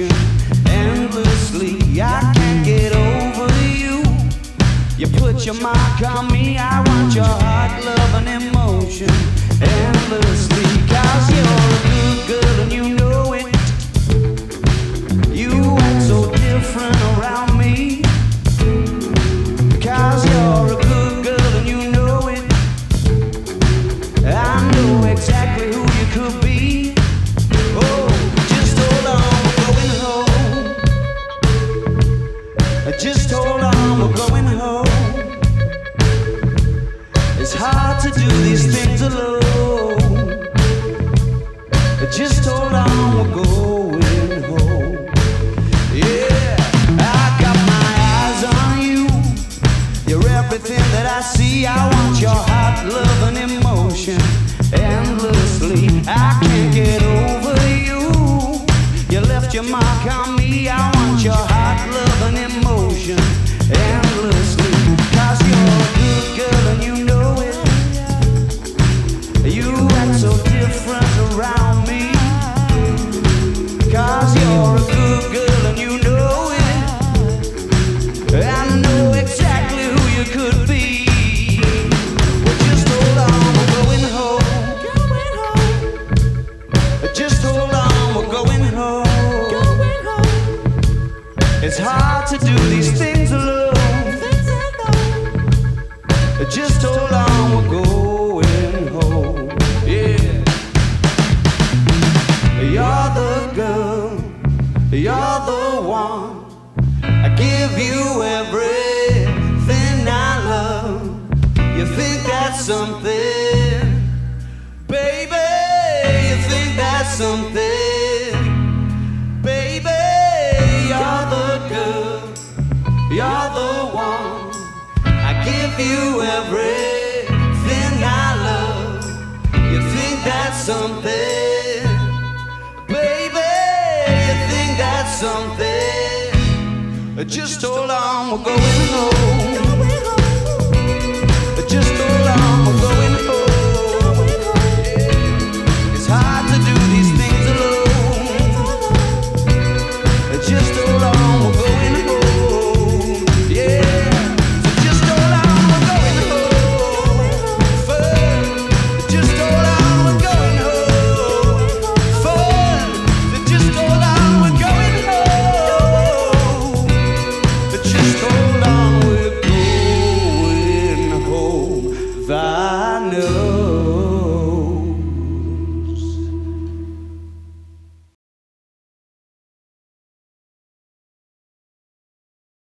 endlessly. I can't get over you. You put your mark on me, I want your heart, love, and emotion endlessly. Cause you're a good girl and you know it. You act so different around me. Cause you're a good girl and you know it. I know exactly who you could be. It's hard to do these things alone. Just hold on, we're going home. Yeah, I got my eyes on you. You're everything that I see. I want your heart, love, and emotion endlessly. I It's hard to do these things give you everything I love. You think that's something, baby. You think that's something, baby. You're the girl, you're the one. I give you everything I love. You think that's something, Just hold on, we're going home.